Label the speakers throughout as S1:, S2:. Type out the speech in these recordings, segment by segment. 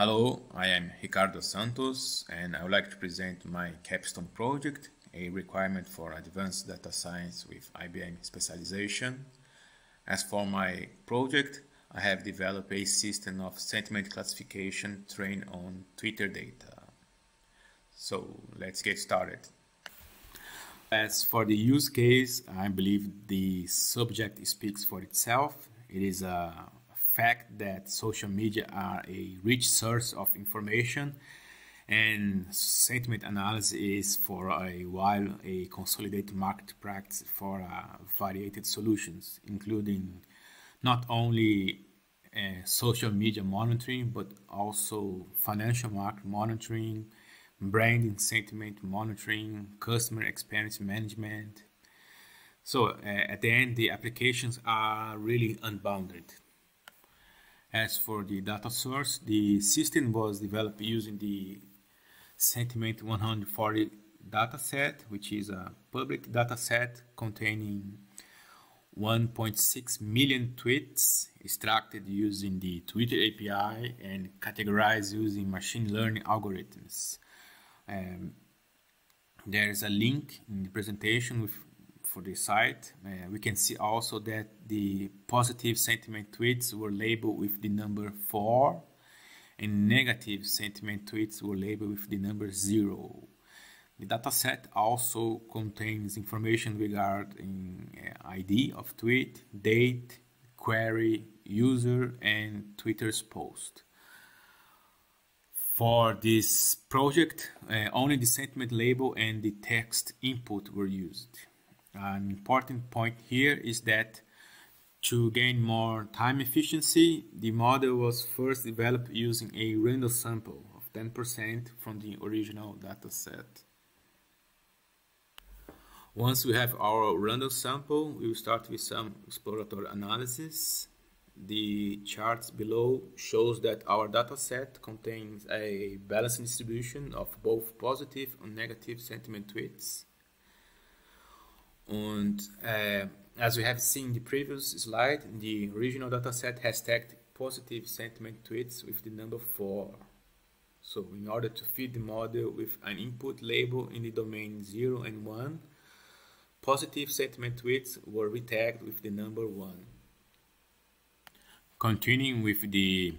S1: Hello, I am Ricardo Santos and I would like to present my capstone project, a requirement for advanced data science with IBM specialization. As for my project, I have developed a system of sentiment classification trained on Twitter data. So let's get started. As for the use case, I believe the subject speaks for itself. It is a fact that social media are a rich source of information and sentiment analysis is for a while a consolidated market practice for uh, varied solutions, including not only uh, social media monitoring but also financial market monitoring, branding sentiment monitoring, customer experience management. So uh, at the end, the applications are really unbounded. As for the data source, the system was developed using the Sentiment 140 dataset, which is a public dataset containing 1.6 million tweets extracted using the Twitter API and categorized using machine learning algorithms. Um, there is a link in the presentation with for the site. Uh, we can see also that the positive sentiment tweets were labeled with the number 4 and negative sentiment tweets were labeled with the number 0. The dataset also contains information regarding uh, ID of tweet, date, query, user, and Twitter's post. For this project, uh, only the sentiment label and the text input were used. An important point here is that to gain more time efficiency, the model was first developed using a random sample of 10% from the original dataset. Once we have our random sample, we will start with some exploratory analysis. The charts below shows that our dataset contains a balanced distribution of both positive and negative sentiment tweets. And uh, as we have seen in the previous slide, the original dataset has tagged positive sentiment tweets with the number 4. So in order to feed the model with an input label in the domain 0 and 1, positive sentiment tweets were retagged with the number 1. Continuing with the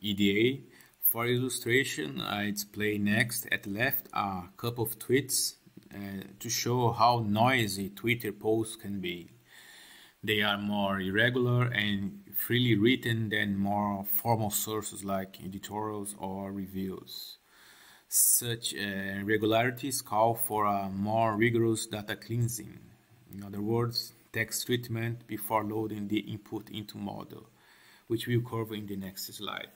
S1: EDA, for illustration, I display next at left a couple of tweets to show how noisy Twitter posts can be. They are more irregular and freely written than more formal sources like editorials or reviews. Such uh, irregularities call for a more rigorous data cleansing. In other words, text treatment before loading the input into model, which we'll cover in the next slide.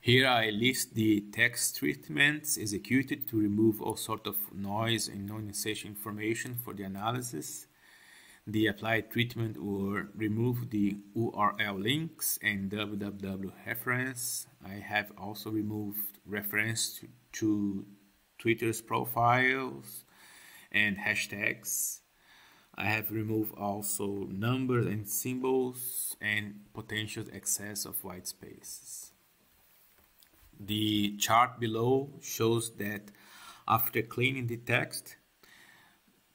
S1: Here I list the text treatments executed to remove all sort of noise and non-essential information for the analysis. The applied treatment will remove the URL links and www reference. I have also removed reference to, to Twitter's profiles and hashtags. I have removed also numbers and symbols and potential excess of white spaces. The chart below shows that after cleaning the text,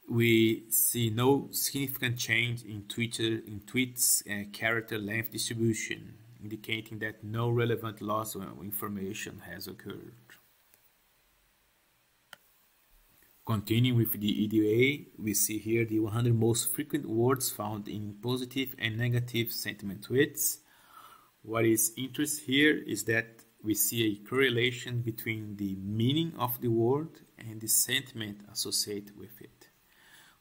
S1: we see no significant change in Twitter in tweets uh, character length distribution, indicating that no relevant loss of information has occurred. Continuing with the EDA, we see here the 100 most frequent words found in positive and negative sentiment tweets. What is interesting here is that we see a correlation between the meaning of the word and the sentiment associated with it.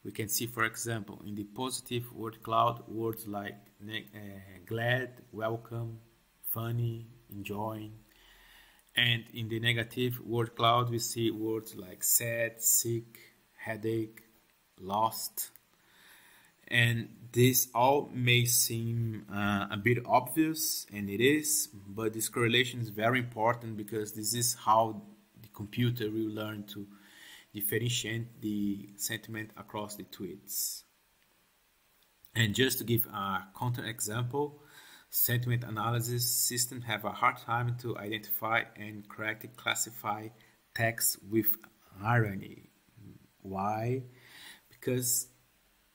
S1: We can see, for example, in the positive word cloud, words like uh, glad, welcome, funny, enjoying. And in the negative word cloud, we see words like sad, sick, headache, lost, and this all may seem uh, a bit obvious, and it is, but this correlation is very important because this is how the computer will learn to differentiate the sentiment across the tweets. And just to give a counter example, sentiment analysis systems have a hard time to identify and correctly classify text with irony. Why? Because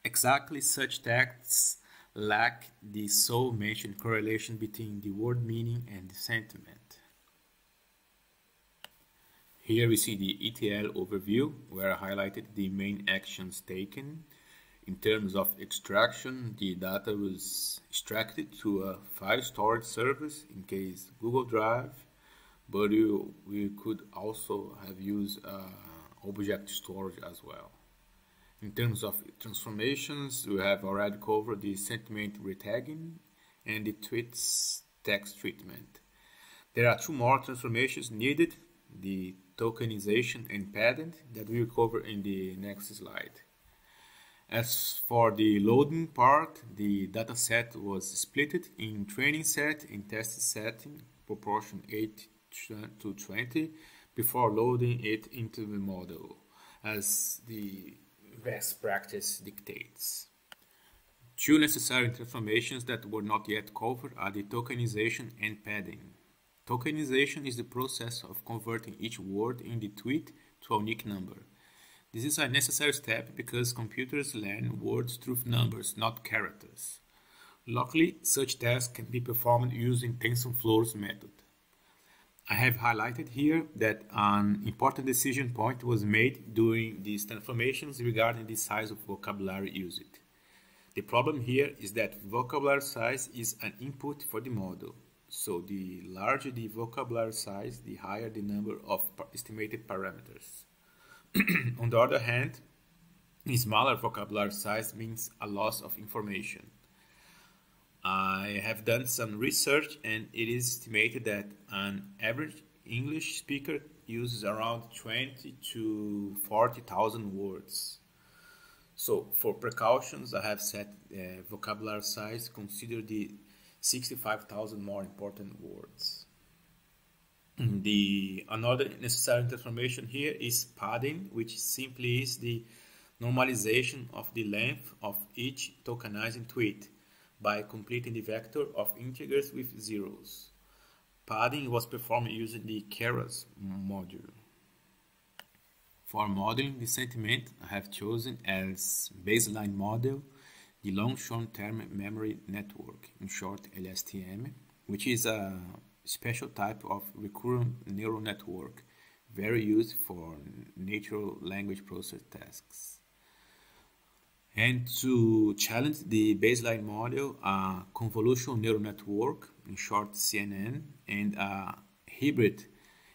S1: exactly such texts lack the so mentioned correlation between the word meaning and the sentiment. Here we see the ETL overview where I highlighted the main actions taken. In terms of extraction, the data was extracted to a file storage service in case Google Drive, but we, could also have used uh, object storage as well. In terms of transformations, we have already covered the sentiment retagging and the tweets text treatment. There are two more transformations needed, the tokenization and padding that we will cover in the next slide. As for the loading part, the dataset was split in training set and test set in proportion 8 to 20 before loading it into the model as the best practice dictates. Two necessary transformations that were not yet covered are the tokenization and padding. Tokenization is the process of converting each word in the tweet to a unique number. This is a necessary step because computers learn words through numbers, not characters. Luckily, such tasks can be performed using TensorFlow's method. I have highlighted here that an important decision point was made during these transformations regarding the size of vocabulary used. The problem here is that vocabulary size is an input for the model. So the larger the vocabulary size, the higher the number of estimated parameters. On the other hand, a smaller vocabulary size means a loss of information. I have done some research and it is estimated that an average English speaker uses around 20 to 40,000 words. So for precautions, I have set uh, vocabulary size, consider the 65,000 more important words. The another necessary transformation here is padding, which simply is the normalization of the length of each tokenizing tweet by completing the vector of integers with zeros. Padding was performed using the Keras module. For modeling the sentiment, I have chosen as baseline model the long short-term memory network, in short LSTM, which is a special type of recurrent neural network very used for natural language process tasks. And to challenge the baseline model, a convolutional neural network, in short CNN, and a hybrid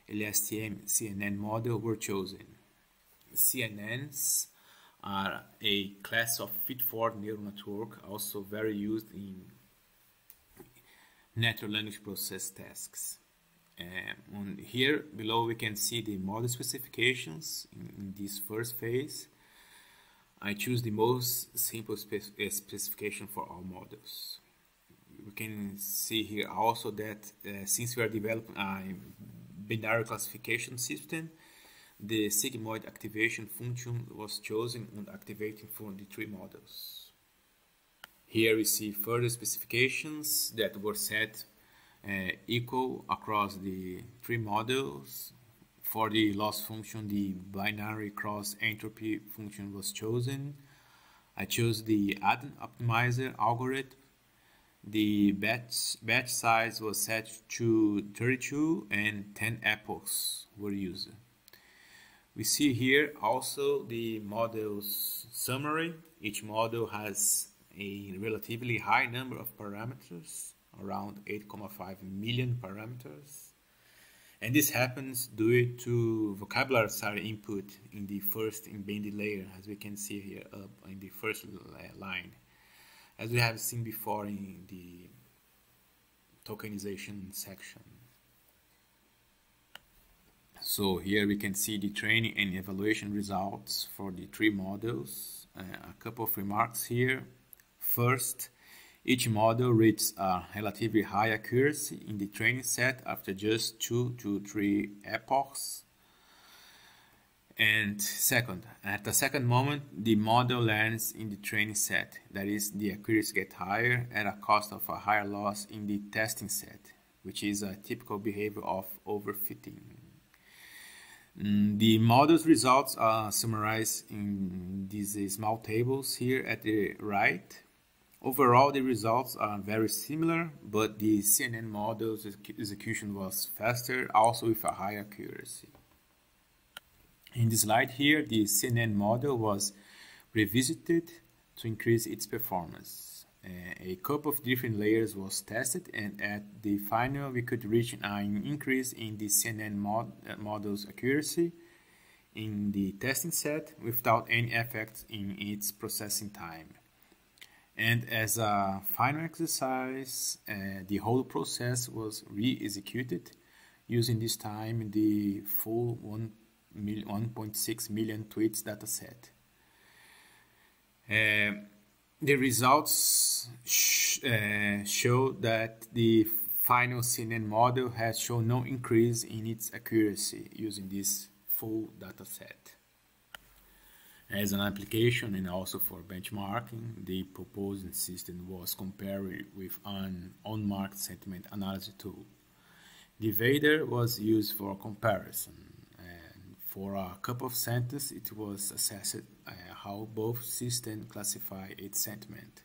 S1: LSTM CNN model were chosen. CNNs are a class of feed-forward neural network, also very used in natural language process tasks. Um, here below we can see the model specifications in, in, this first phase. I choose the most simple uh, specification for all models. We can see here also that uh, since we are developing a binary classification system, the sigmoid activation function was chosen and activating for the three models. Here we see further specifications that were set uh, equal across the three models. For the loss function, the binary cross entropy function was chosen. I chose the Adam optimizer algorithm. The batch, batch size was set to 32 and 10 epochs were used. We see here also the model's summary. Each model has a relatively high number of parameters, around 8.5 million parameters. And this happens due to vocabulary input in the first embedded layer, as we can see here up in the first line, as we have seen before in the tokenization section. So here we can see the training and evaluation results for the three models. Uh, a couple of remarks here. First, each model reaches a relatively high accuracy in the training set after just two to three epochs. And second, at the second moment, the model lands in the training set. That is, the accuracy gets higher at a cost of a higher loss in the testing set, which is a typical behavior of overfitting. Mm, the model's results are summarized in these small tables here at the right. Overall, the results are very similar, but the CNN model's execution was faster, also with a higher accuracy. In the slide here, the CNN model was revisited to increase its performance. Uh, a couple of different layers was tested and at the final we could reach an increase in the CNN mod uh, model's accuracy in the testing set without any effect in its processing time. And as a final exercise, uh, the whole process was re-executed using this time the full 1 1.6 million tweets dataset. Uh, the results sh uh, show that the final CNN model has shown no increase in its accuracy using this full dataset. As an application and also for benchmarking, the proposed system was compared with an on-market sentiment analysis tool. The Vader was used for comparison for a couple of sentences, it was assessed uh, how both systems classify its sentiment.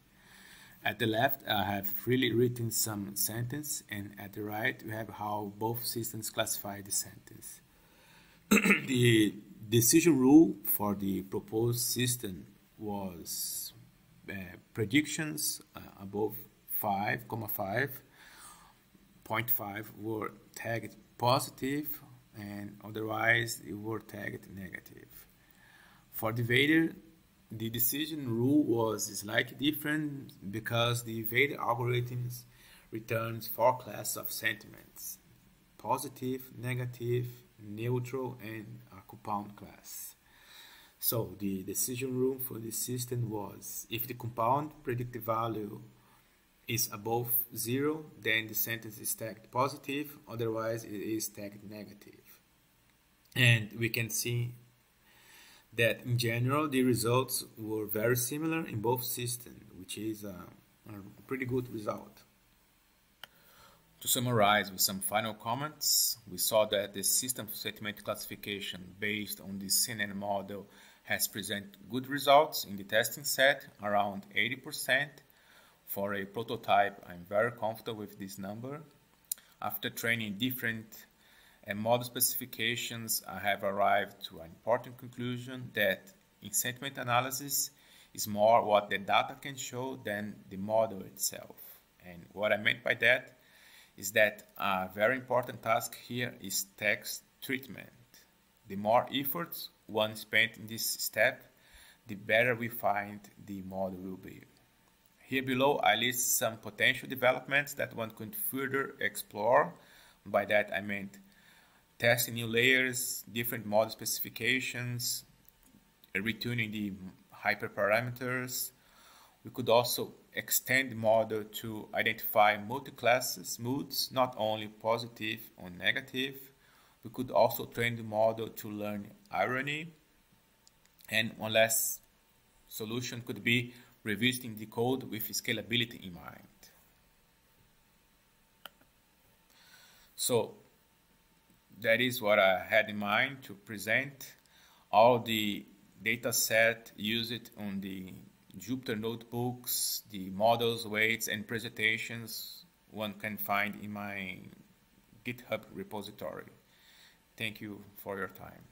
S1: At the left, I have freely written some sentence, and at the right, we have how both systems classify the sentence. the decision rule for the proposed system was uh, predictions uh, above 5,5, 0.5 were tagged positive and otherwise it were tagged negative. For the Vader, the decision rule was slightly different because the Vader algorithms returns four classes of sentiments positive, negative, neutral, and compound class. So the decision rule for this system was if the compound predicted value is above zero, then the sentence is tagged positive, otherwise it is tagged negative. and we can see that in general the results were very similar in both systems which is a, a pretty good result. To summarize with some final comments, we saw that the system for sentiment classification based on the CNN model has presented good results in the testing set, around 80%. For a prototype, I'm very comfortable with this number. After training different and model specifications, I have arrived to an important conclusion that in sentiment analysis is more what the data can show than the model itself. And what I meant by that is that a very important task here is text treatment. The more efforts one spent in this step, the better we find the model will be. Here below I list some potential developments that one could further explore. By that I meant testing new layers, different model specifications, retuning the hyperparameters. We could also extend the model to identify multi-classes moods, not only positive or negative. We could also train the model to learn irony. And one last solution could be revisiting the code with scalability in mind. So that is what I had in mind to present. All the data set used on the Jupyter notebooks, the models, weights, and presentations one can find in my GitHub repository. Thank you for your time.